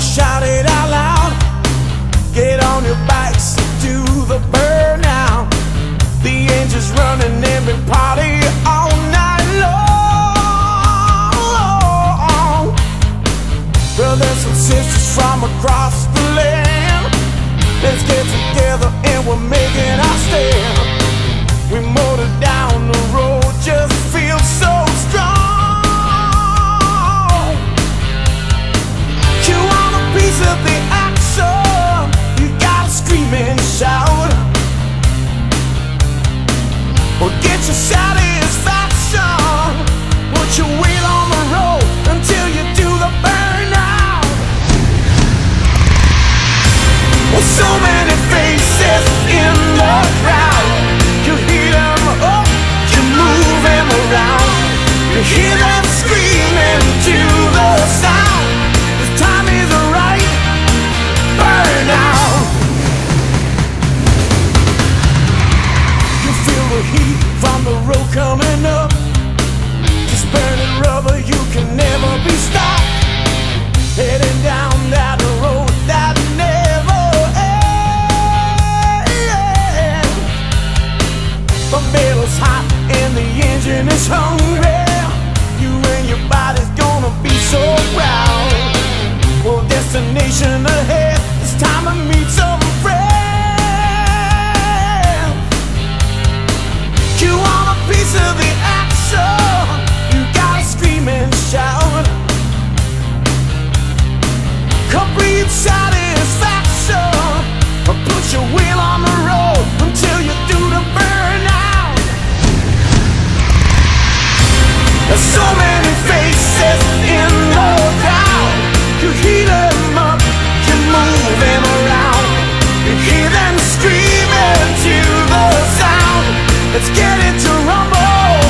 Shout it out loud. hear them vacation ahead. It's time to meet some friends. You want a piece of the action? You gotta scream and shout. Complete satisfaction. Or put your wheel on the road until you do the burnout. There's so many. Let's get into rumble.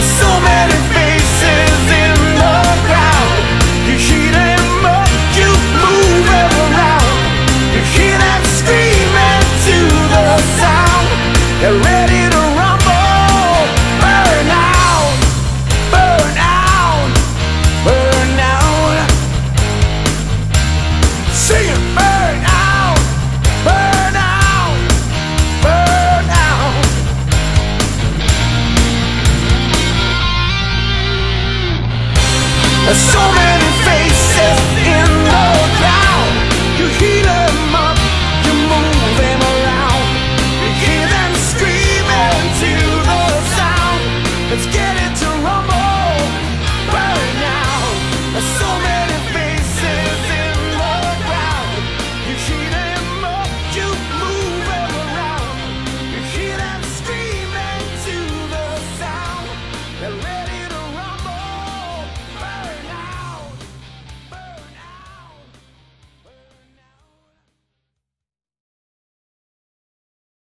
So many faces in the crowd. You you move around. You hear them screaming to the sound. Ready. So many